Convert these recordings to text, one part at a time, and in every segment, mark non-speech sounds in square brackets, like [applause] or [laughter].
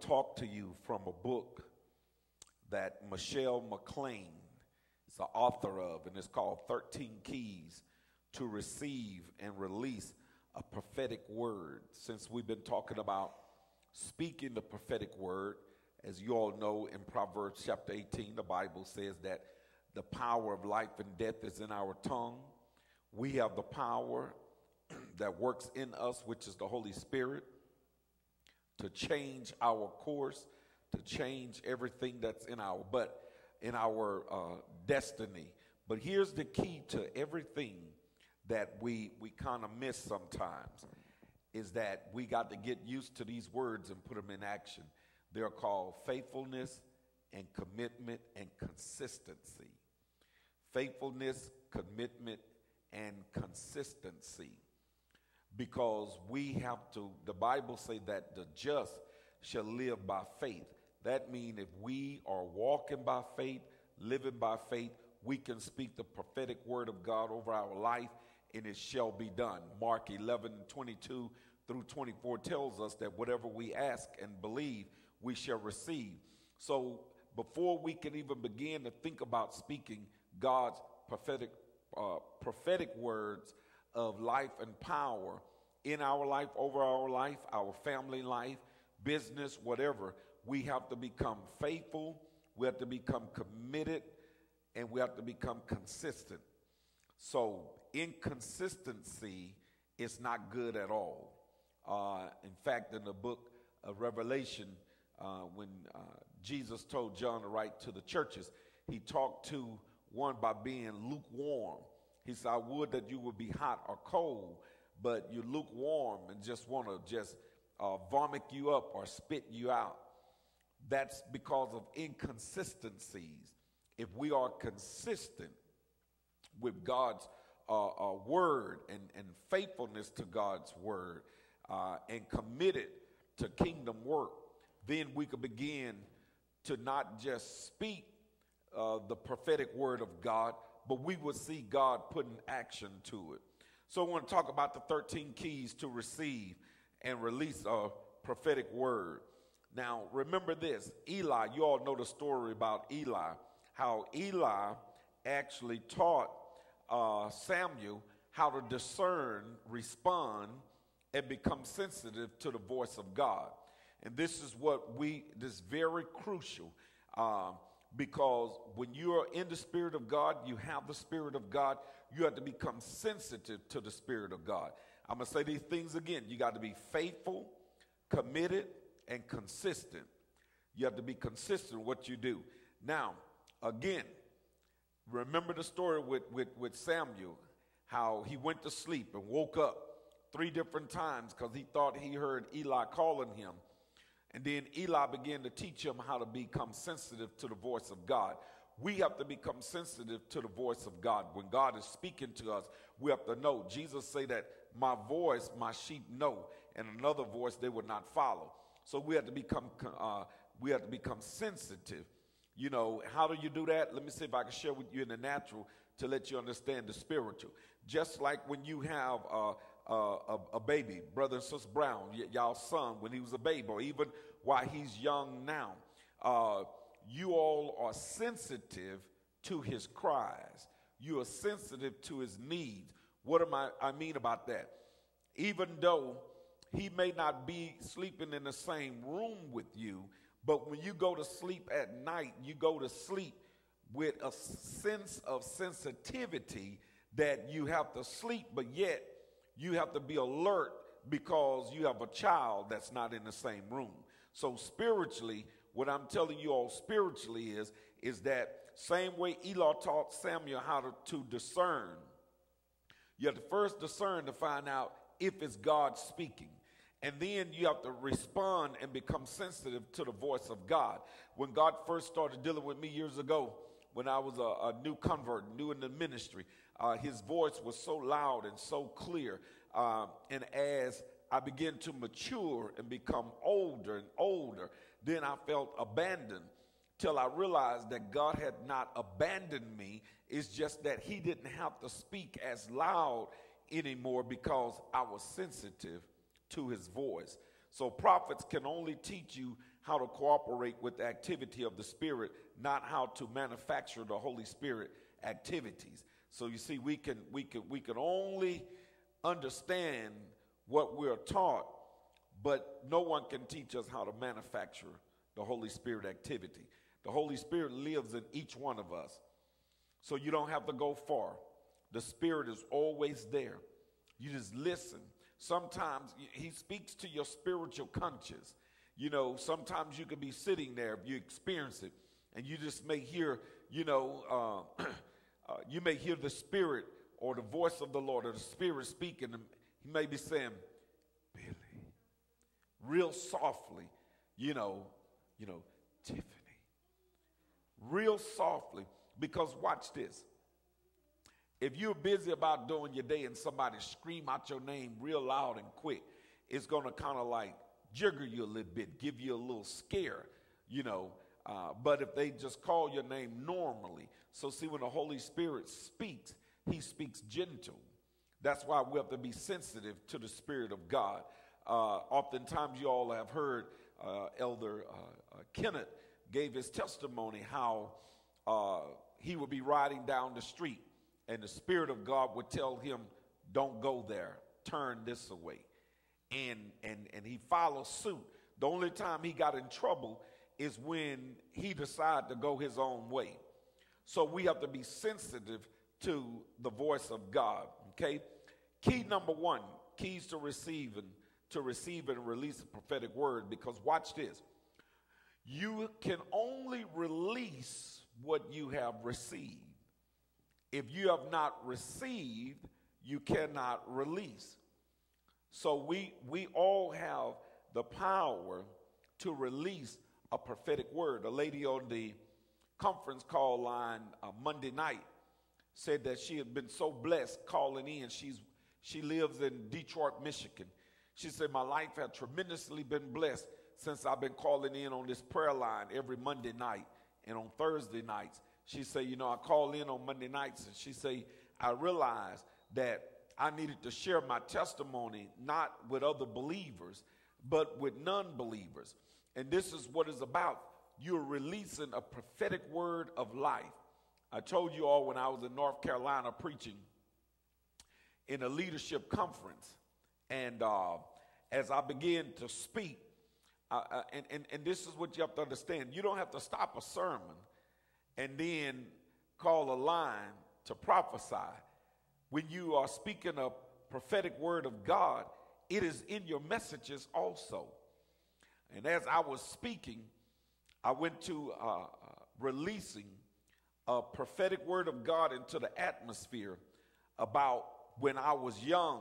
talk to you from a book that Michelle McLean is the author of, and it's called 13 Keys to Receive and Release a Prophetic Word. Since we've been talking about speaking the prophetic word, as you all know in Proverbs chapter 18, the Bible says that the power of life and death is in our tongue. We have the power [clears throat] that works in us, which is the Holy Spirit to change our course, to change everything that's in our but in our uh, destiny. But here's the key to everything that we we kind of miss sometimes is that we got to get used to these words and put them in action. They're called faithfulness and commitment and consistency. Faithfulness, commitment, and consistency because we have to the bible say that the just shall live by faith. That means if we are walking by faith living by faith we can speak the prophetic word of god over our life and it shall be done. Mark 11 22 through 24 tells us that whatever we ask and believe we shall receive. So before we can even begin to think about speaking god's prophetic uh, prophetic words of life and power in our life, over our life, our family life, business, whatever, we have to become faithful, we have to become committed, and we have to become consistent. So, inconsistency is not good at all. Uh, in fact, in the book of Revelation, uh, when uh, Jesus told John to write to the churches, he talked to one by being lukewarm. He said, I would that you would be hot or cold but you're lukewarm and just want to just uh, vomit you up or spit you out. That's because of inconsistencies. If we are consistent with God's uh, uh, word and, and faithfulness to God's word uh, and committed to kingdom work, then we could begin to not just speak uh, the prophetic word of God, but we will see God putting action to it. So I want to talk about the 13 keys to receive and release a prophetic word. Now, remember this Eli, you all know the story about Eli, how Eli actually taught uh, Samuel how to discern, respond, and become sensitive to the voice of God. And this is what we, this is very crucial. Uh, because when you are in the Spirit of God, you have the Spirit of God, you have to become sensitive to the Spirit of God. I'm going to say these things again. You got to be faithful, committed, and consistent. You have to be consistent in what you do. Now, again, remember the story with, with, with Samuel, how he went to sleep and woke up three different times because he thought he heard Eli calling him. And then Eli began to teach him how to become sensitive to the voice of God. We have to become sensitive to the voice of God. When God is speaking to us, we have to know. Jesus say that my voice, my sheep know, and another voice they would not follow. So we have to become uh, we have to become sensitive. You know, how do you do that? Let me see if I can share with you in the natural to let you understand the spiritual. Just like when you have uh, uh, a, a, baby, brother and sister Brown, y- y'all son when he was a baby, or even while he's young now. Uh, you all are sensitive to his cries. You are sensitive to his needs. What am I, I mean about that? Even though he may not be sleeping in the same room with you, but when you go to sleep at night, you go to sleep with a sense of sensitivity that you have to sleep, but yet you have to be alert because you have a child that's not in the same room. So spiritually, what I'm telling you all spiritually is, is that same way Eli taught Samuel how to, to discern. You have to first discern to find out if it's God speaking. And then you have to respond and become sensitive to the voice of God. When God first started dealing with me years ago, when I was a, a new convert, new in the ministry, uh, his voice was so loud and so clear. Uh, and as I began to mature and become older and older, then I felt abandoned till I realized that God had not abandoned me. It's just that He didn't have to speak as loud anymore because I was sensitive to His voice. So prophets can only teach you how to cooperate with the activity of the Spirit, not how to manufacture the Holy Spirit activities. So you see, we can we can we can only understand what we're taught, but no one can teach us how to manufacture the Holy Spirit activity. The Holy Spirit lives in each one of us. So you don't have to go far. The Spirit is always there. You just listen. Sometimes He speaks to your spiritual conscience. You know, sometimes you can be sitting there, you experience it, and you just may hear, you know, uh, [clears throat] uh, you may hear the Spirit or the voice of the Lord or the Spirit speaking. He may be saying, Billy, real softly, you know, you know, Tiffany, real softly. Because watch this. If you're busy about doing your day and somebody scream out your name real loud and quick, it's going to kind of like jigger you a little bit, give you a little scare, you know. Uh, but if they just call your name normally, so see, when the Holy Spirit speaks, he speaks gentle. That's why we have to be sensitive to the Spirit of God. Uh, oftentimes, you all have heard uh, Elder uh, uh Kenneth gave his testimony how uh, he would be riding down the street and the Spirit of God would tell him, Don't go there, turn this away. And, and, and he followed suit. The only time he got in trouble is when he decided to go his own way. So we have to be sensitive to the voice of God. Okay? Key number one, keys to receiving, to receive and release a prophetic word, because watch this. You can only release what you have received. If you have not received, you cannot release. So we we all have the power to release a prophetic word. A lady on the conference call line uh, Monday night said that she had been so blessed calling in. She's she lives in Detroit, Michigan. She said my life had tremendously been blessed since I've been calling in on this prayer line every Monday night and on Thursday nights. She said, you know, I call in on Monday nights and she said, I realized that I needed to share my testimony not with other believers, but with non-believers. And this is what it's about. You're releasing a prophetic word of life. I told you all when I was in North Carolina preaching in a leadership conference, and uh, as I began to speak, uh, and, and, and this is what you have to understand you don't have to stop a sermon and then call a line to prophesy. When you are speaking a prophetic word of God, it is in your messages also. And as I was speaking, I went to uh, uh, releasing a prophetic word of God into the atmosphere about when I was young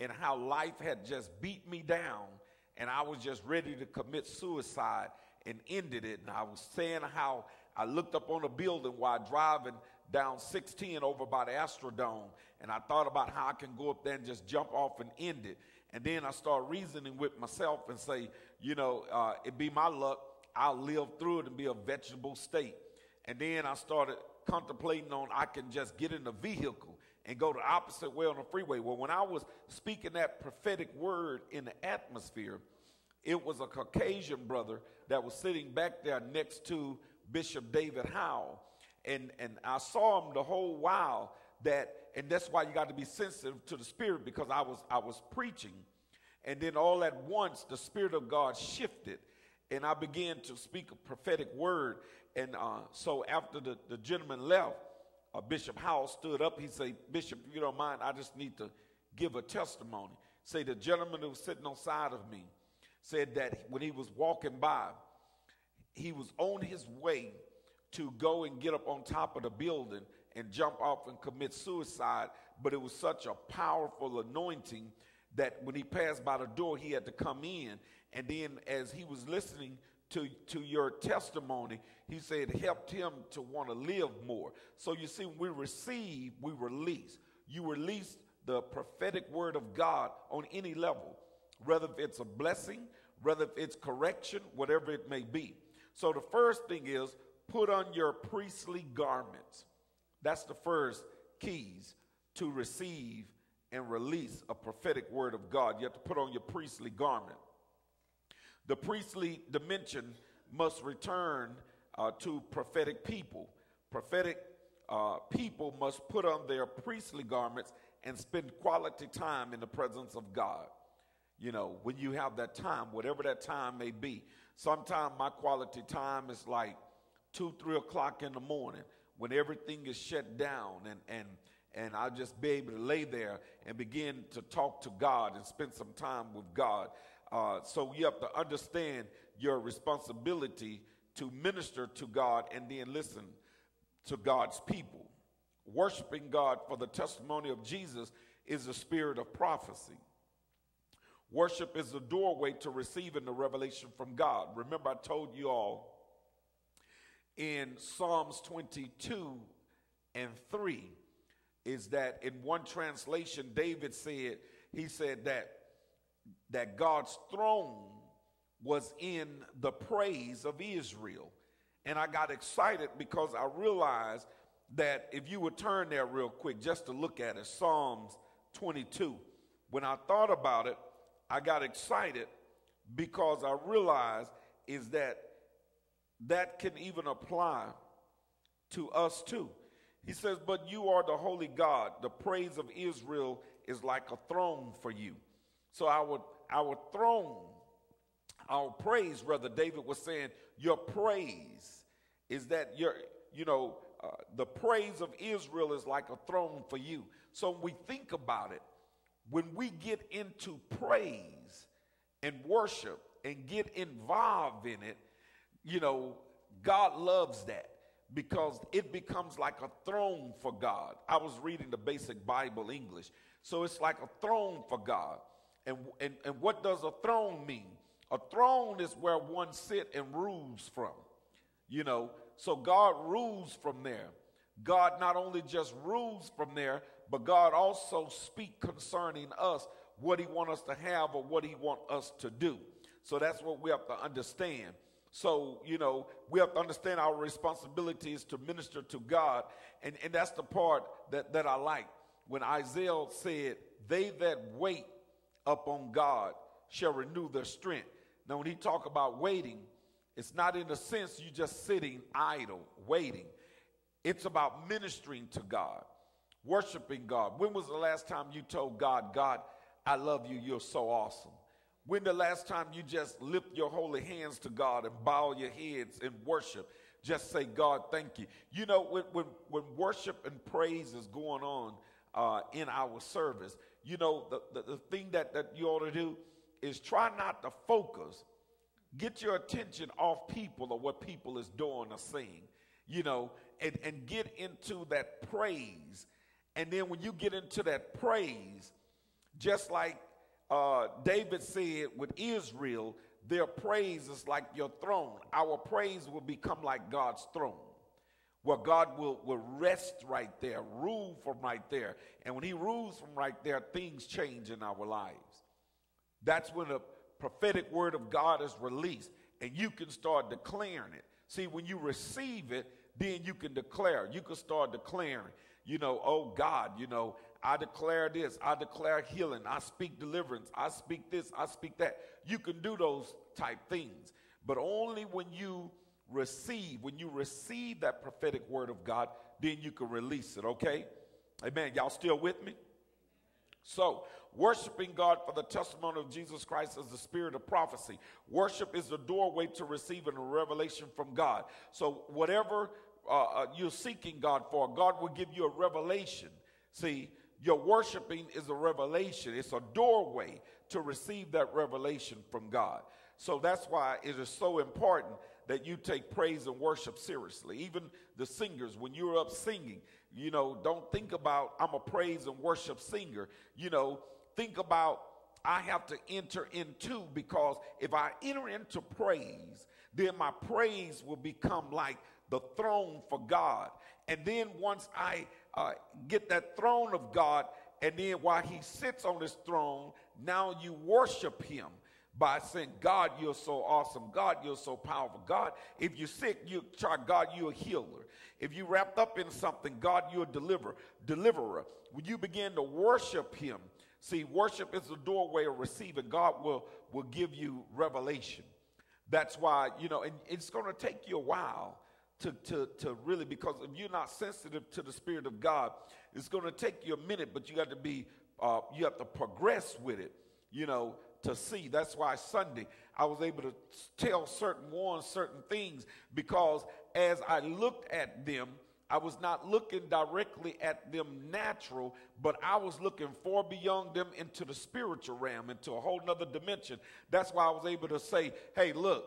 and how life had just beat me down and I was just ready to commit suicide and ended it. And I was saying how I looked up on a building while driving down 16 over by the Astrodome and I thought about how I can go up there and just jump off and end it. And then I start reasoning with myself and say, you know, uh, it be my luck. I'll live through it and be a vegetable state. And then I started contemplating on I can just get in a vehicle and go the opposite way on the freeway. Well, when I was speaking that prophetic word in the atmosphere, it was a Caucasian brother that was sitting back there next to Bishop David Howell. And, and I saw him the whole while that, and that's why you got to be sensitive to the spirit because I was, I was preaching. And then all at once, the Spirit of God shifted and I began to speak a prophetic word. And uh, so after the, the gentleman left, uh, Bishop Howell stood up. He said, Bishop, if you don't mind, I just need to give a testimony. Say the gentleman who was sitting on side of me said that when he was walking by, he was on his way to go and get up on top of the building and jump off and commit suicide, but it was such a powerful anointing that when he passed by the door, he had to come in. And then as he was listening to, to your testimony, he said helped him to want to live more. So you see, when we receive, we release. You release the prophetic word of God on any level, whether it's a blessing, whether it's correction, whatever it may be. So the first thing is put on your priestly garments. That's the first keys to receive and release a prophetic word of God. You have to put on your priestly garment. The priestly dimension must return uh, to prophetic people. Prophetic uh, people must put on their priestly garments and spend quality time in the presence of God. You know, when you have that time, whatever that time may be. Sometimes my quality time is like two, three o'clock in the morning when everything is shut down and, and, and I'll just be able to lay there and begin to talk to God and spend some time with God. Uh, so you have to understand your responsibility to minister to God and then listen to God's people. Worshiping God for the testimony of Jesus is a spirit of prophecy. Worship is the doorway to receiving the revelation from God. Remember, I told you all in Psalms 22 and 3 is that in one translation, David said, he said that, that God's throne was in the praise of Israel. And I got excited because I realized that if you would turn there real quick just to look at it, Psalms 22, when I thought about it, I got excited because I realized is that that can even apply to us too. He says, But you are the holy God. The praise of Israel is like a throne for you. So our, our throne, our praise, Brother David was saying, Your praise is that your, you know, uh, the praise of Israel is like a throne for you. So when we think about it, when we get into praise and worship and get involved in it, you know, God loves that because it becomes like a throne for God. I was reading the basic Bible English. So it's like a throne for God. And, and, and what does a throne mean? A throne is where one sit and rules from. You know, so God rules from there. God not only just rules from there, but God also speak concerning us what he want us to have or what he want us to do. So that's what we have to understand. So, you know, we have to understand our responsibility is to minister to God. And, and that's the part that, that I like. When Isaiah said, They that wait upon God shall renew their strength. Now, when he talk about waiting, it's not in the sense you just sitting idle, waiting. It's about ministering to God, worshiping God. When was the last time you told God, God, I love you, you're so awesome? When the last time you just lift your holy hands to God and bow your heads in worship? Just say, God, thank you. You know, when, when, when worship and praise is going on uh, in our service, you know, the, the, the thing that, that you ought to do is try not to focus. Get your attention off people or what people is doing or saying, you know, and, and get into that praise. And then when you get into that praise, just like uh, David said with Israel, their praise is like your throne. Our praise will become like God's throne, where God will, will rest right there, rule from right there. And when He rules from right there, things change in our lives. That's when the prophetic word of God is released, and you can start declaring it. See, when you receive it, then you can declare. You can start declaring, you know, oh God, you know, I declare this, I declare healing, I speak deliverance, I speak this, I speak that. You can do those type things, but only when you receive, when you receive that prophetic word of God, then you can release it, okay? Amen. Y'all still with me? So, worshiping God for the testimony of Jesus Christ is the spirit of prophecy. Worship is the doorway to receiving a revelation from God. So, whatever uh, uh, you're seeking God for, God will give you a revelation. See, your worshiping is a revelation, it's a doorway to receive that revelation from God. So that's why it is so important that you take praise and worship seriously. Even the singers, when you're up singing, you know, don't think about, I'm a praise and worship singer. You know, think about, I have to enter into because if I enter into praise, then my praise will become like the throne for God. And then once I uh, get that throne of God, and then while he sits on his throne, now you worship him by saying, God, you're so awesome. God, you're so powerful. God, if you're sick, you try, God, you're a healer. If you're wrapped up in something, God, you're a deliverer. Deliverer. When you begin to worship him, see, worship is the doorway of receiving. God will, will give you revelation. That's why, you know, and it's going to take you a while to, to, to really, because if you're not sensitive to the Spirit of God, it's going to take you a minute, but you got to be, uh, you have to progress with it, you know, to see. That's why Sunday I was able to tell certain ones certain things because as I looked at them, I was not looking directly at them natural, but I was looking far beyond them into the spiritual realm, into a whole nother dimension. That's why I was able to say, hey, look,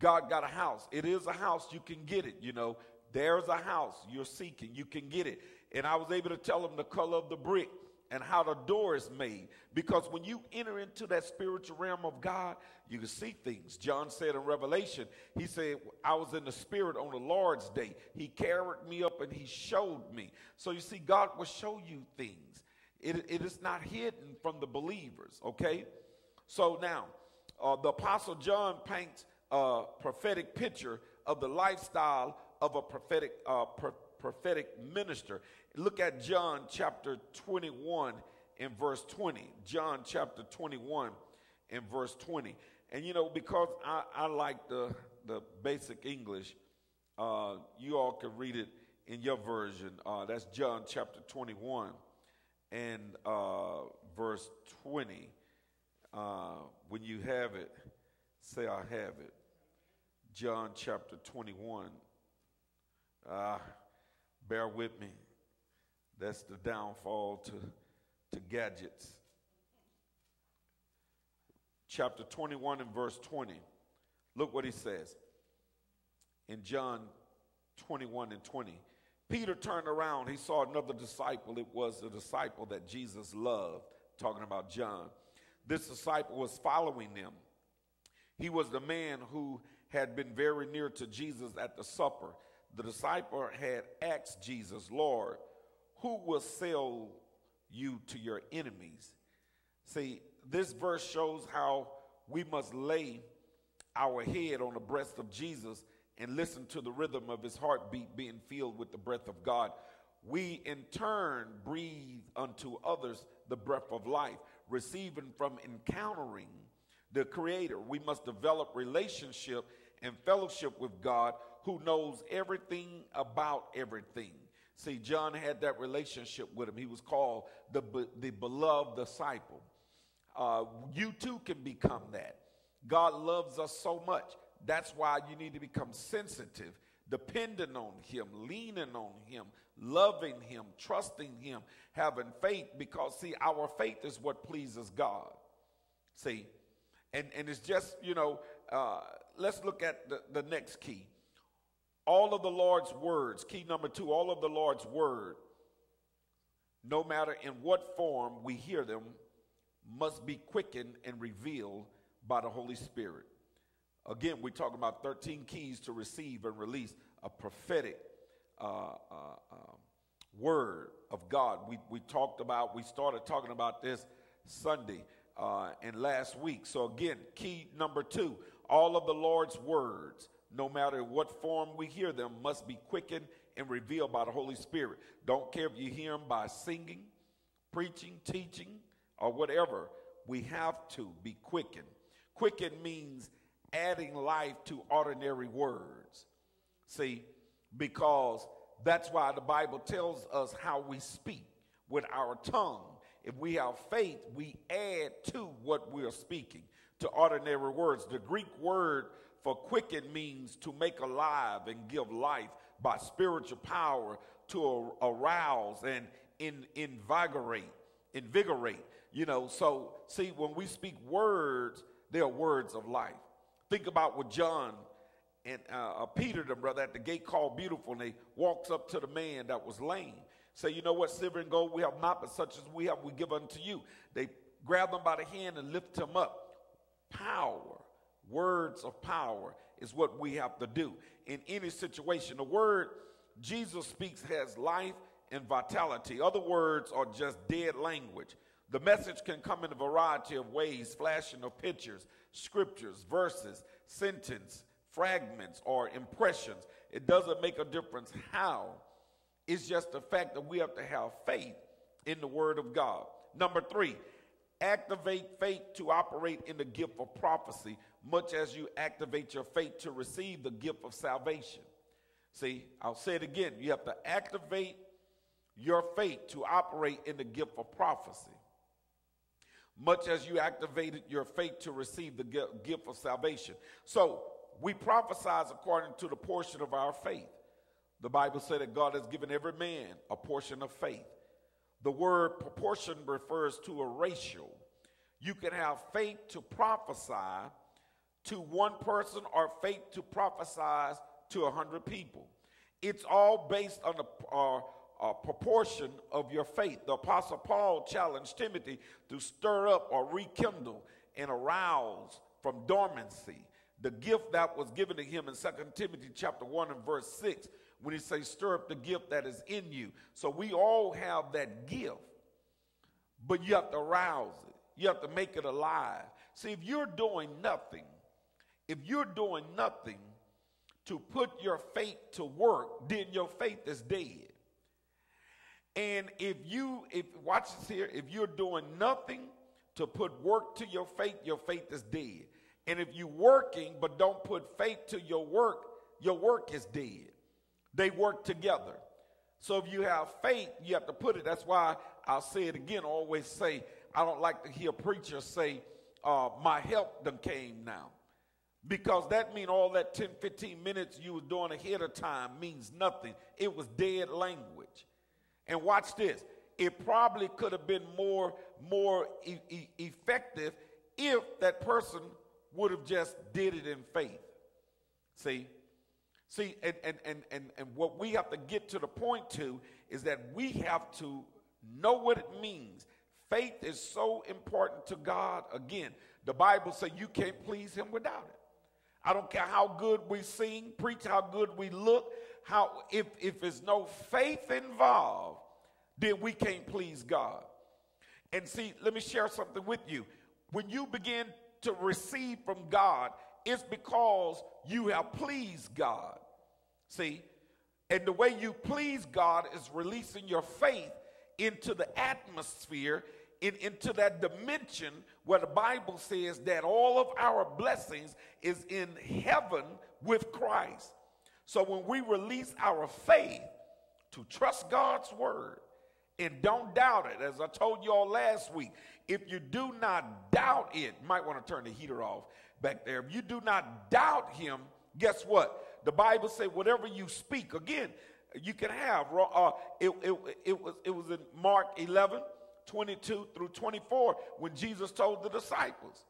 God got a house. It is a house, you can get it, you know. There's a house you're seeking, you can get it. And I was able to tell them the color of the brick and how the door is made. Because when you enter into that spiritual realm of God, you can see things. John said in Revelation, he said, I was in the spirit on the Lord's day. He carried me up and he showed me. So you see, God will show you things. It, it is not hidden from the believers, okay? So now, uh, the Apostle John paints a prophetic picture of the lifestyle of a prophetic, uh, pro- prophetic minister. Look at John chapter 21 and verse 20. John chapter 21 and verse 20. And you know, because I, I like the, the basic English, uh, you all can read it in your version. Uh, that's John chapter 21 and uh, verse 20. Uh, when you have it, say, I have it. John chapter 21. Uh, bear with me. That's the downfall to, to gadgets. Chapter 21 and verse 20. Look what he says in John 21 and 20. Peter turned around. He saw another disciple. It was a disciple that Jesus loved, talking about John. This disciple was following them. He was the man who had been very near to Jesus at the supper. The disciple had asked Jesus, Lord, who will sell you to your enemies? See, this verse shows how we must lay our head on the breast of Jesus and listen to the rhythm of his heartbeat being filled with the breath of God. We in turn breathe unto others the breath of life, receiving from encountering the Creator. We must develop relationship and fellowship with God who knows everything about everything. See, John had that relationship with him. He was called the, the beloved disciple. Uh, you too can become that. God loves us so much. That's why you need to become sensitive, dependent on Him, leaning on Him, loving Him, trusting Him, having faith, because, see, our faith is what pleases God. See, and, and it's just, you know, uh, let's look at the, the next key all of the Lord's words, key number two, all of the Lord's word, no matter in what form we hear them, must be quickened and revealed by the Holy Spirit. Again, we're talking about 13 keys to receive and release a prophetic uh, uh, uh, word of God. We, we talked about, we started talking about this Sunday uh, and last week. So, again, key number two all of the Lord's words no matter what form we hear them, must be quickened and revealed by the Holy Spirit. Don't care if you hear them by singing, preaching, teaching, or whatever. We have to be quickened. Quickened means adding life to ordinary words. See, because that's why the Bible tells us how we speak with our tongue. If we have faith, we add to what we're speaking, to ordinary words. The Greek word for quicken means to make alive and give life by spiritual power to arouse and in, invigorate, invigorate. You know, so see, when we speak words, they are words of life. Think about what John and uh, uh, Peter, the brother, at the gate called Beautiful, and they walks up to the man that was lame. Say, you know what, silver and gold we have not, but such as we have, we give unto you. They grab them by the hand and lift him up. Power Words of power is what we have to do in any situation. The word Jesus speaks has life and vitality. Other words are just dead language. The message can come in a variety of ways flashing of pictures, scriptures, verses, sentence, fragments, or impressions. It doesn't make a difference how. It's just the fact that we have to have faith in the Word of God. Number three, activate faith to operate in the gift of prophecy much as you activate your faith to receive the gift of salvation. See, I'll say it again. You have to activate your faith to operate in the gift of prophecy. Much as you activated your faith to receive the gift of salvation. So, we prophesize according to the portion of our faith. The Bible said that God has given every man a portion of faith. The word proportion refers to a ratio. You can have faith to prophesy to one person or faith to prophesy to a hundred people. It's all based on the uh, uh, proportion of your faith. The Apostle Paul challenged Timothy to stir up or rekindle and arouse from dormancy the gift that was given to him in 2 Timothy chapter 1 and verse 6 when he says stir up the gift that is in you. So we all have that gift, but you have to arouse it. You have to make it alive. See, if you're doing nothing, if you're doing nothing to put your faith to work, then your faith is dead. And if you, if watch this here, if you're doing nothing to put work to your faith, your faith is dead. And if you're working but don't put faith to your work, your work is dead. They work together. So if you have faith, you have to put it. That's why I'll say it again. I always say, I don't like to hear preachers say, uh, my help done came now. Because that means all that 10, 15 minutes you was doing ahead of time means nothing. It was dead language. And watch this. It probably could have been more, more e- e- effective if that person would have just did it in faith. See? See, and, and, and, and, and what we have to get to the point to is that we have to know what it means. Faith is so important to God. Again, the Bible says you can't please him without it. I don't care how good we sing, preach how good we look, how if if there's no faith involved, then we can't please God. And see, let me share something with you. When you begin to receive from God, it's because you have pleased God. See? And the way you please God is releasing your faith into the atmosphere, in, into that dimension where the Bible says that all of our blessings is in heaven with Christ. So when we release our faith to trust God's word and don't doubt it, as I told you all last week, if you do not doubt it, might want to turn the heater off back there. If you do not doubt him, guess what? The Bible says whatever you speak, again, you can have. Uh, it, it, it, was, it was in Mark 11, 22 through 24 when Jesus told the disciples,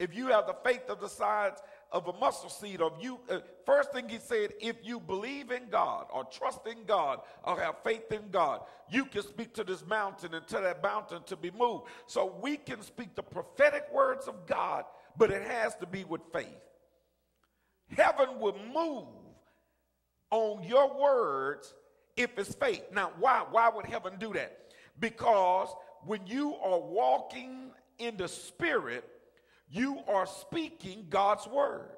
if you have the faith of the size of a mustard seed, of you, uh, first thing he said, if you believe in God or trust in God or have faith in God, you can speak to this mountain and tell that mountain to be moved. So we can speak the prophetic words of God, but it has to be with faith. Heaven will move on your words if it's faith. Now, why? Why would heaven do that? Because when you are walking in the spirit, you are speaking God's word.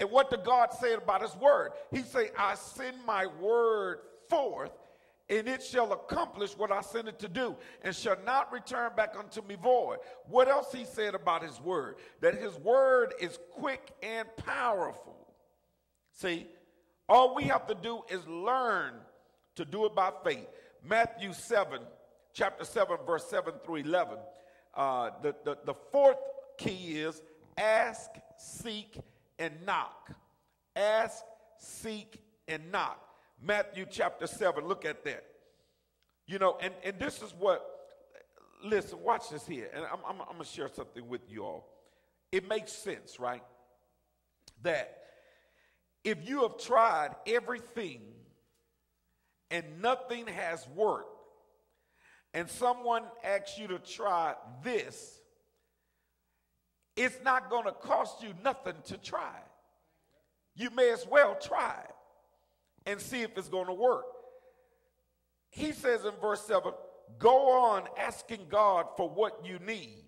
And what did God say about his word? He said, I send my word forth and it shall accomplish what I sent it to do, and shall not return back unto me void. What else he said about his word? That his word is quick and powerful. See, all we have to do is learn to do it by faith. Matthew 7, chapter 7, verse 7 through 11. Uh, the, the, the fourth key is ask, seek, and knock. Ask, seek, and knock. Matthew chapter 7, look at that. You know, and, and this is what, listen, watch this here. And I'm, I'm, I'm going to share something with you all. It makes sense, right? That if you have tried everything and nothing has worked, and someone asks you to try this, it's not going to cost you nothing to try. You may as well try it and see if it's going to work. He says in verse 7 go on asking God for what you need,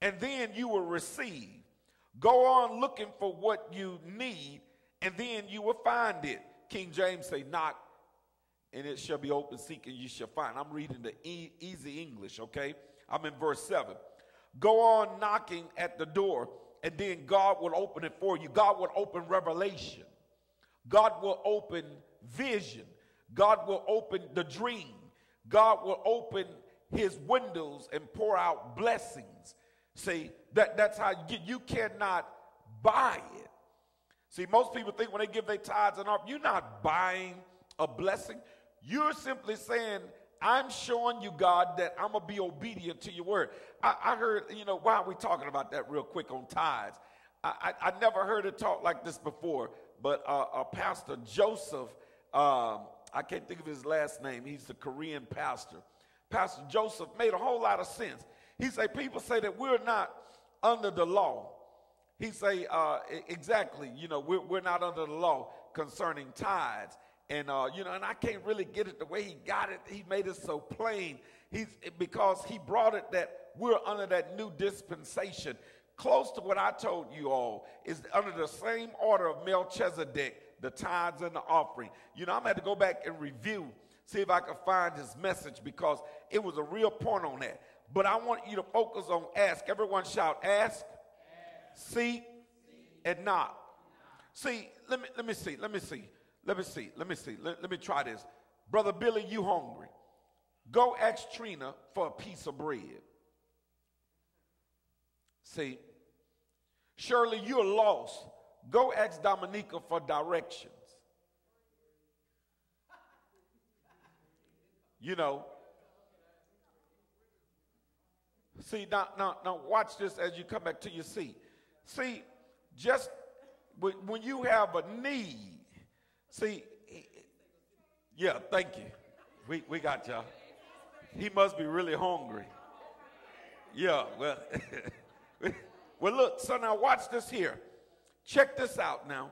and then you will receive. Go on looking for what you need, and then you will find it. King James say, knock, and it shall be open, seek, and you shall find. I'm reading the e- easy English, okay? I'm in verse 7. Go on knocking at the door, and then God will open it for you. God will open revelation. God will open vision. God will open the dream. God will open his windows and pour out blessings. See, that, that's how you you cannot buy it. See, most people think when they give their tithes and offering, you're not buying a blessing. You're simply saying, I'm showing you, God, that I'm going to be obedient to your word. I, I, heard, you know, why are we talking about that real quick on tithes? I, I, I never heard it talk like this before, but uh, uh, Pastor Joseph, um, I can't think of his last name, he's the Korean pastor. Pastor Joseph made a whole lot of sense. He said, people say that we're not under the law. He say, uh, exactly, you know, we're, we're not under the law concerning tithes. And, uh, you know, and I can't really get it the way he got it. He made it so plain. He's, because he brought it that we're under that new dispensation. Close to what I told you all is under the same order of Melchizedek, the tithes and the offering. You know, I'm to have to go back and review, see if I can find his message because it was a real point on that. But I want you to focus on ask. Everyone shout, ask, ask. and knock. See, let me, let me see, let me see. Let me see. Let me see. Let, let me try this. Brother Billy, you hungry. Go ask Trina for a piece of bread. See, Shirley, you're lost. Go ask Dominica for directions. You know. See, now, now, now watch this as you come back to your seat. See, just when you have a need, See, yeah, thank you. We, we got y'all. He must be really hungry. Yeah, well, [laughs] well, look, so now watch this here. Check this out now.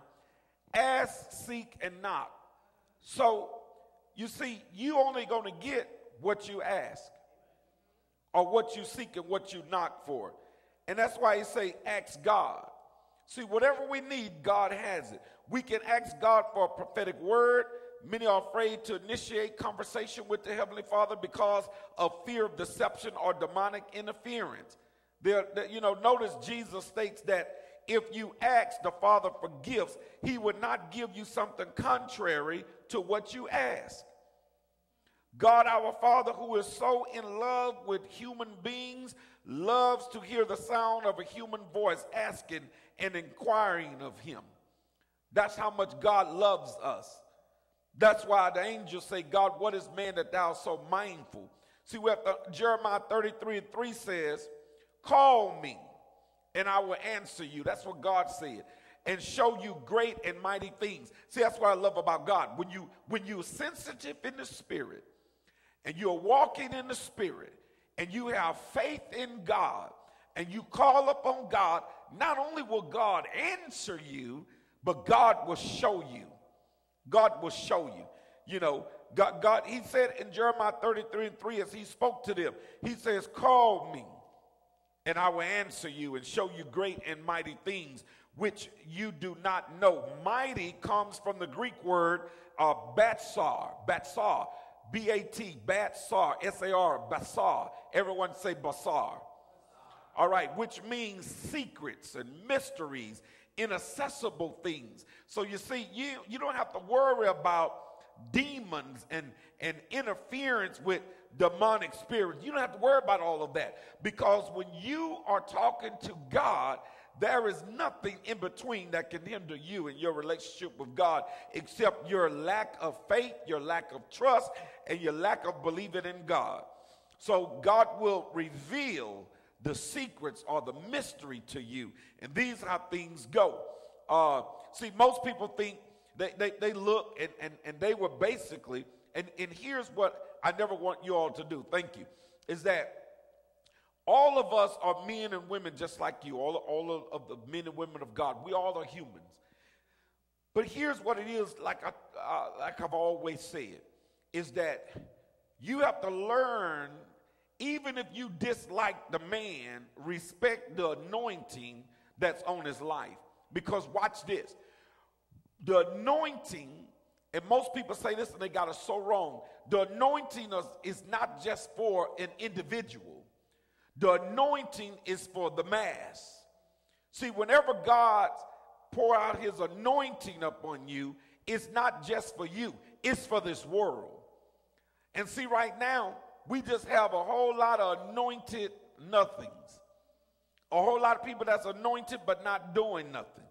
Ask, seek, and knock. So, you see, you only going to get what you ask or what you seek and what you knock for. And that's why he say, ask God. See, whatever we need, God has it. We can ask God for a prophetic word. Many are afraid to initiate conversation with the Heavenly Father because of fear of deception or demonic interference. There, you know, notice Jesus states that if you ask the Father for gifts, He would not give you something contrary to what you ask. God, our Father, who is so in love with human beings, loves to hear the sound of a human voice asking and inquiring of Him. That's how much God loves us. That's why the angels say, God, what is man that thou so mindful? See what the, Jeremiah 33 and 3 says, call me and I will answer you. That's what God said. And show you great and mighty things. See, that's what I love about God. When you when you're sensitive in the spirit and you're walking in the spirit and you have faith in God and you call upon God, not only will God answer you, but God will show you. God will show you. You know, God, God, he said in Jeremiah 33 and 3 as he spoke to them, he says, Call me, and I will answer you and show you great and mighty things which you do not know. Mighty comes from the Greek word uh, batsar, batsar, B A T, batsar, S A R, basar. Everyone say basar. All right, which means secrets and mysteries inaccessible things. So you see, you, you don't have to worry about demons and, and interference with demonic spirits. You don't have to worry about all of that because when you are talking to God, there is nothing in between that can hinder you in your relationship with God except your lack of faith, your lack of trust, and your lack of believing in God. So God will reveal the secrets or the mystery to you. And these are how things go. Uh, see, most people think they, they, they look and, and, and they were basically, and, and here's what I never want you all to do, thank you, is that all of us are men and women just like you, all, all of the men and women of God. We all are humans. But here's what it is, like, I, uh, like I've always said, is that you have to learn even if you dislike the man, respect the anointing that's on his life. Because watch this the anointing, and most people say this and they got it so wrong. The anointing is, is not just for an individual, the anointing is for the mass. See, whenever God pour out his anointing upon you, it's not just for you, it's for this world. And see, right now, we just have a whole lot of anointed nothings. A whole lot of people that's anointed but not doing nothing.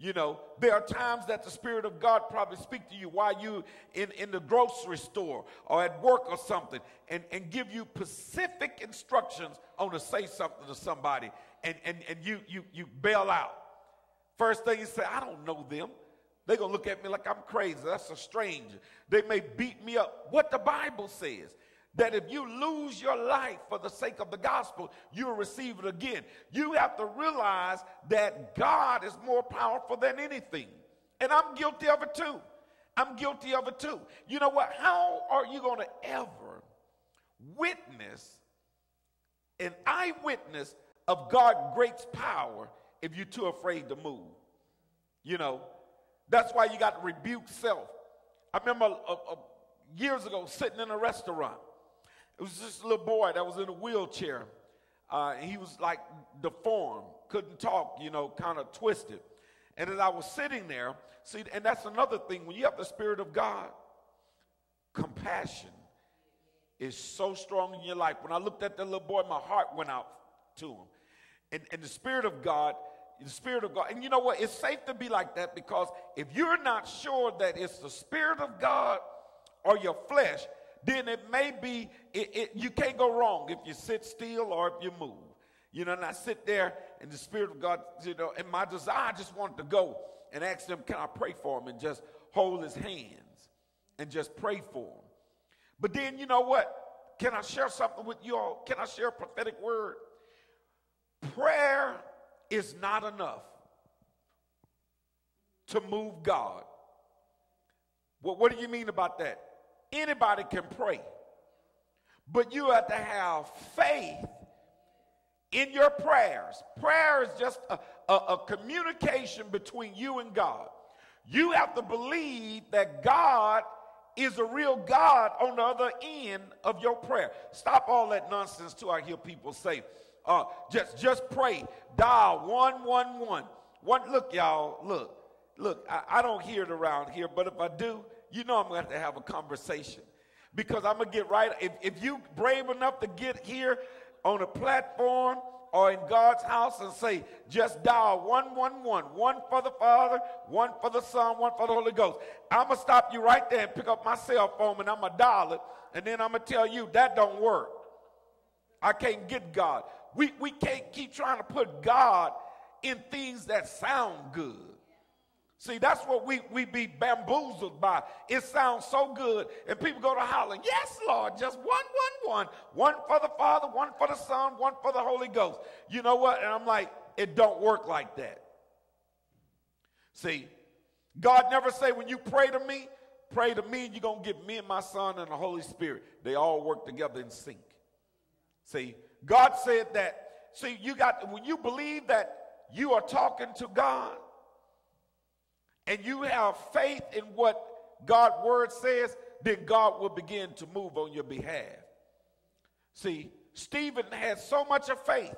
You know, there are times that the Spirit of God probably speak to you while you in, in the grocery store or at work or something and, and give you specific instructions on to say something to somebody and, and, and you, you, you bail out. First thing you say, I don't know them. They're going to look at me like I'm crazy. That's a stranger. They may beat me up. What the Bible says that if you lose your life for the sake of the gospel, you'll receive it again. You have to realize that God is more powerful than anything. And I'm guilty of it too. I'm guilty of it too. You know what? How are you going to ever witness, an eyewitness of God's great power if you're too afraid to move? You know, that's why you got to rebuke self. I remember years ago sitting in a restaurant it was a little boy that was in a wheelchair. Uh, he was like deformed, couldn't talk, you know, kind of twisted. And as I was sitting there, see, and that's another thing, when you have the Spirit of God, compassion is so strong in your life. When I looked at that little boy, my heart went out to him. And, and the Spirit of God, the Spirit of God, and you know what? It's safe to be like that because if you're not sure that it's the Spirit of God or your flesh, then it may be, it, it, you can't go wrong if you sit still or if you move. You know, and I sit there and the Spirit of God, you know, and my desire, just wanted to go and ask them, can I pray for him and just hold his hands and just pray for him. But then, you know what? Can I share something with you all? Can I share a prophetic word? Prayer is not enough to move God. Well, what do you mean about that? Anybody can pray. But you have to have faith in your prayers. Prayer is just a, a, a, communication between you and God. You have to believe that God is a real God on the other end of your prayer. Stop all that nonsense too. I hear people say, uh, just just pray. Dial 111. One, look, y'all, look, look, I, I don't hear it around here, but if I do, you know I'm going to have a conversation because I'm going to get right. If, if you brave enough to get here on a platform or in God's house and say, just dial 111, one for the Father, one for the Son, one for the Holy Ghost. I'm going to stop you right there and pick up my cell phone and I'm going to dial it. And then I'm going to tell you that don't work. I can't get God. We, we can't keep trying to put God in things that sound good. See, that's what we, we be bamboozled by. It sounds so good. And people go to hollering, yes, Lord, just one, one, one. One for the Father, one for the Son, one for the Holy Ghost. You know what? And I'm like, it don't work like that. See, God never say when you pray to me, pray to me, and you're going to get me and my son and the Holy Spirit. They all work together in sync. See, God said that. See, you got, when you believe that you are talking to God, and you have faith in what God's word says, then God will begin to move on your behalf. See, Stephen had so much of faith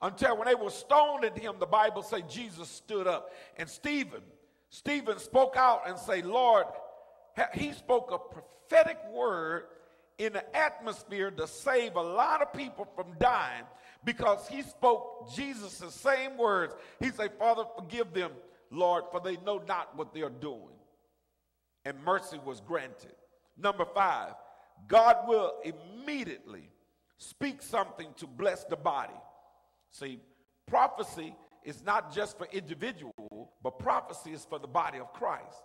until when they were stoning him, the Bible say Jesus stood up. And Stephen, Stephen spoke out and say, Lord, he spoke a prophetic word in the atmosphere to save a lot of people from dying because he spoke Jesus' same words. He said, Father, forgive them Lord, for they know not what they are doing. And mercy was granted. Number five, God will immediately speak something to bless the body. See, prophecy is not just for individual, but prophecy is for the body of Christ.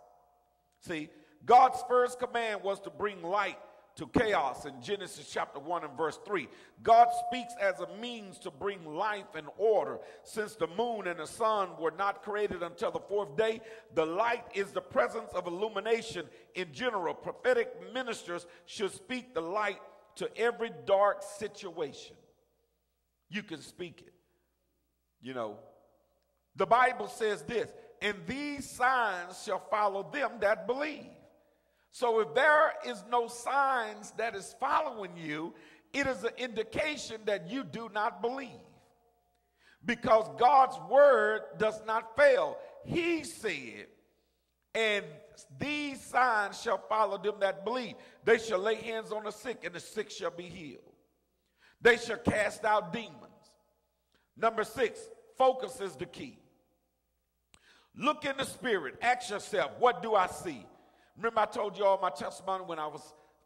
See, God's first command was to bring light to chaos in Genesis chapter 1 and verse 3. God speaks as a means to bring life and order. Since the moon and the sun were not created until the fourth day, the light is the presence of illumination in general. Prophetic ministers should speak the light to every dark situation. You can speak it. You know, the Bible says this, and these signs shall follow them that believe. So if there is no signs that is following you, it is an indication that you do not believe. because God's word does not fail. He said, and these signs shall follow them that believe. They shall lay hands on the sick, and the sick shall be healed. They shall cast out demons. Number six, focus is the key. Look in the spirit. Ask yourself, what do I see? Remember, I told you all my testimony when I was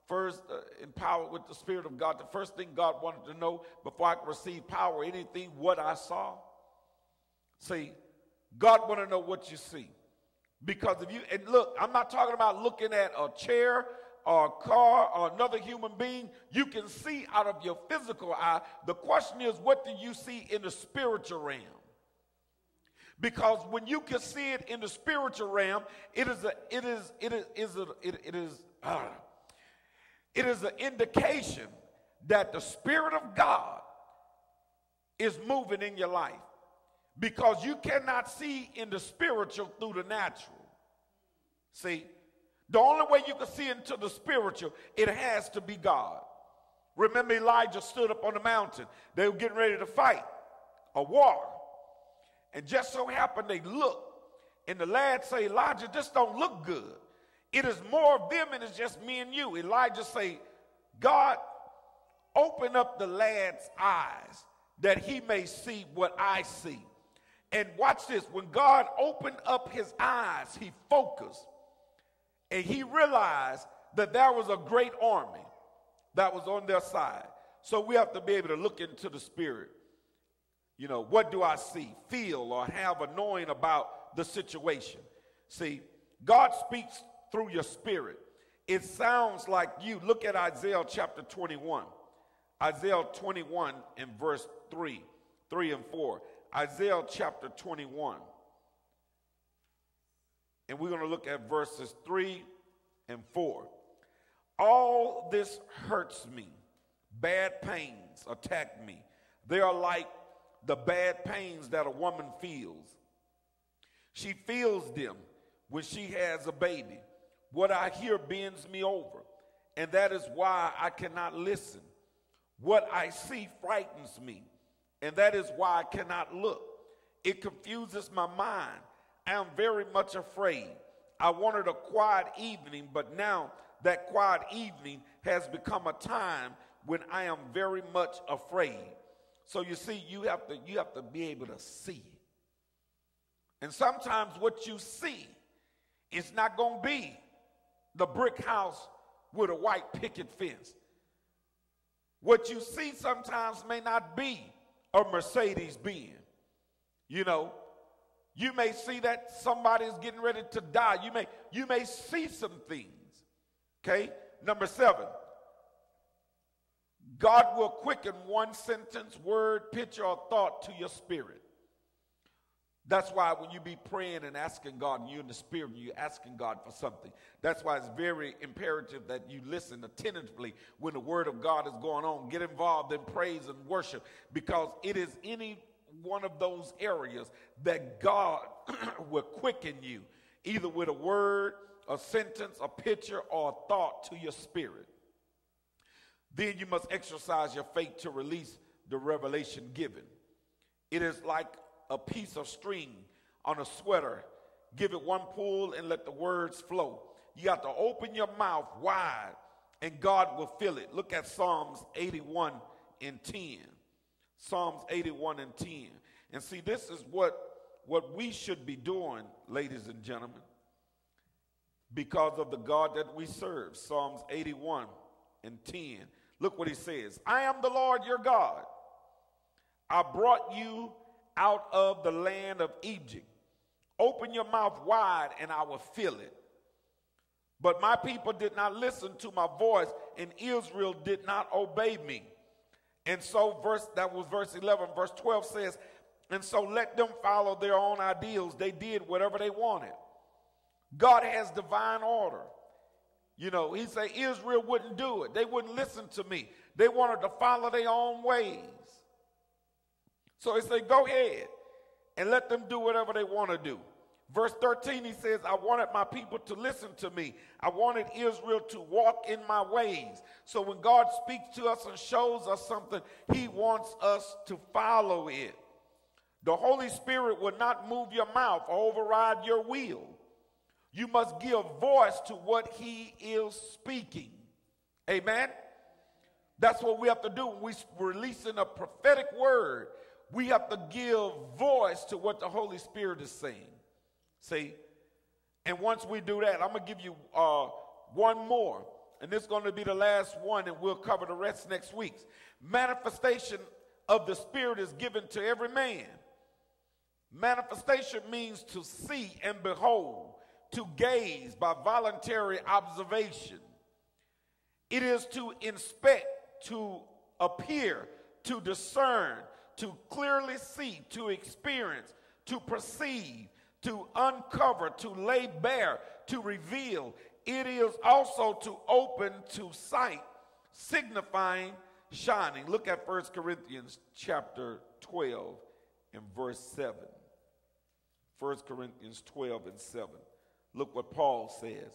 first uh, empowered with the Spirit of God. The first thing God wanted to know before I could receive power, anything, what I saw. See, God want to know what you see. Because if you, and look, I'm not talking about looking at a chair or a car or another human being. You can see out of your physical eye. The question is, what do you see in the spiritual realm? Because when you can see it in the spiritual realm, it is a, it is, it is, is a, it, it is, uh, it is an indication that the Spirit of God is moving in your life because you cannot see in the spiritual through the natural. See, the only way you can see into the spiritual, it has to be God. Remember, Elijah stood up on the mountain. They were getting ready to fight a war. And just so happened they looked, and the lad say, Elijah, this don't look good. It is more of them and it's just me and you. Elijah say, God, open up the lad's eyes that he may see what I see. And watch this. When God opened up his eyes, he focused and he realized that there was a great army that was on their side. So we have to be able to look into the spirit. You know, what do I see, feel, or have a knowing about the situation? See, God speaks through your spirit. It sounds like you. Look at Isaiah chapter 21. Isaiah 21 and verse 3, 3 and 4. Isaiah chapter 21. And we're going to look at verses 3 and 4. All this hurts me. Bad pains attack me. They are like the bad pains that a woman feels. She feels them when she has a baby. What I hear bends me over, and that is why I cannot listen. What I see frightens me, and that is why I cannot look. It confuses my mind. I am very much afraid. I wanted a quiet evening, but now that quiet evening has become a time when I am very much afraid. So you see, you have to you have to be able to see. And sometimes what you see is not going to be the brick house with a white picket fence. What you see sometimes may not be a Mercedes Benz. You know, you may see that somebody is getting ready to die. You may, you may see some things. Okay? Number seven, God will quicken one sentence, word, picture, or thought to your spirit. That's why when you be praying and asking God, and you're in the spirit, and you're asking God for something. That's why it's very imperative that you listen attentively when the word of God is going on. Get involved in praise and worship because it is any one of those areas that God [clears throat] will quicken you, either with a word, a sentence, a picture, or a thought to your spirit. Then you must exercise your faith to release the revelation given. It is like a piece of string on a sweater. Give it one pull and let the words flow. You got to open your mouth wide and God will fill it. Look at Psalms 81 and 10. Psalms 81 and 10. And see, this is what, what we should be doing, ladies and gentlemen, because of the God that we serve. Psalms 81 and 10. Look what he says I am the Lord your God. I brought you out of the land of Egypt. Open your mouth wide, and I will fill it. But my people did not listen to my voice, and Israel did not obey me. And so, verse that was verse 11. Verse 12 says, And so let them follow their own ideals. They did whatever they wanted. God has divine order. You know, he said Israel wouldn't do it. They wouldn't listen to me. They wanted to follow their own ways. So he said, Go ahead and let them do whatever they want to do. Verse 13, he says, I wanted my people to listen to me. I wanted Israel to walk in my ways. So when God speaks to us and shows us something, he wants us to follow it. The Holy Spirit will not move your mouth or override your will. You must give voice to what He is speaking. Amen? That's what we have to do when we're releasing a prophetic word. We have to give voice to what the Holy Spirit is saying. See? And once we do that, I'm going to give you uh, one more. And this is going to be the last one, and we'll cover the rest next week. Manifestation of the Spirit is given to every man. Manifestation means to see and behold, to gaze by voluntary observation. It is to inspect, to appear, to discern, to clearly see, to experience, to perceive, to uncover, to lay bare, to reveal. It is also to open to sight, signifying shining. Look at 1 Corinthians chapter 12 and verse 7. 1 Corinthians 12 and 7. Look what Paul says.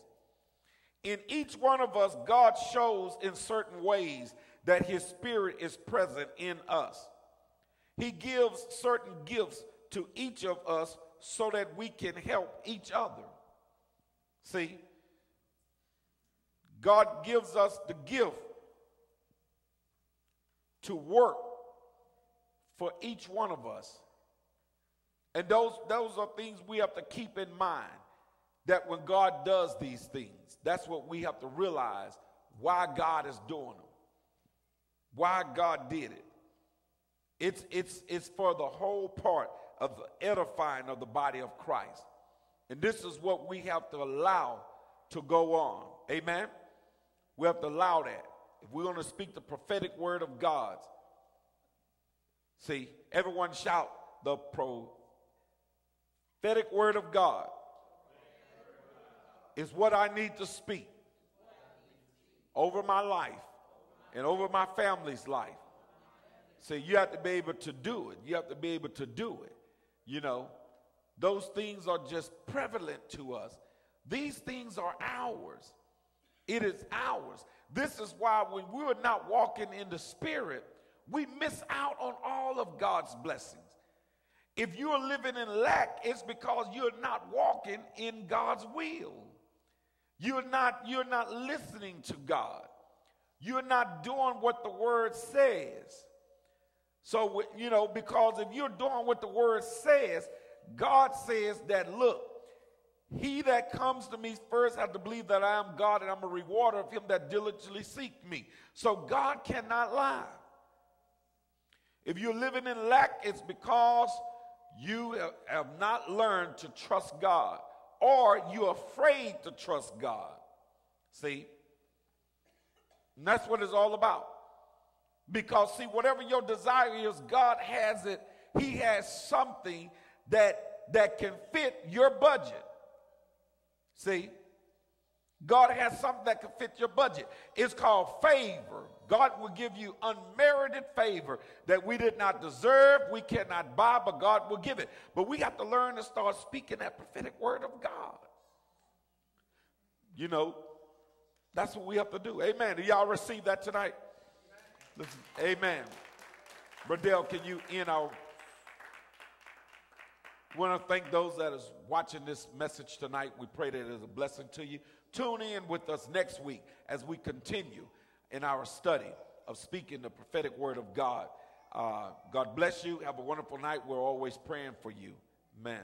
In each one of us, God shows in certain ways that his spirit is present in us. He gives certain gifts to each of us so that we can help each other. See, God gives us the gift to work for each one of us. And those, those are things we have to keep in mind that when God does these things, that's what we have to realize why God is doing them, why God did it. It's, it's, it's for the whole part of the edifying of the body of Christ. And this is what we have to allow to go on. Amen? We have to allow that. If we're going to speak the prophetic word of God, see, everyone shout the prophetic word of God is what I need to speak over my life and over my family's life. See, you have to be able to do it. You have to be able to do it. You know, those things are just prevalent to us. These things are ours. It is ours. This is why when we're not walking in the Spirit, we miss out on all of God's blessings. If you're living in lack, it's because you're not walking in God's will. You're not, you're not listening to God. You're not doing what the word says. So, you know, because if you're doing what the word says, God says that, look, he that comes to me first has to believe that I am God and I'm a rewarder of him that diligently seek me. So God cannot lie. If you're living in lack, it's because you have not learned to trust God or you're afraid to trust God. See? And that's what it's all about. Because, see, whatever your desire is, God has it. He has something that, that can fit your budget. See? God has something that can fit your budget. It's called favor. God will give you unmerited favor that we did not deserve, we cannot buy, but God will give it. But we have to learn to start speaking that prophetic word of God. You know, that's what we have to do. Amen. Do y'all receive that tonight? Amen. Bradell, can you end our we want to thank those that is watching this message tonight. We pray that it is a blessing to you. Tune in with us next week as we continue in our study of speaking the prophetic word of God. Uh, God bless you. Have a wonderful night. We're always praying for you. Amen.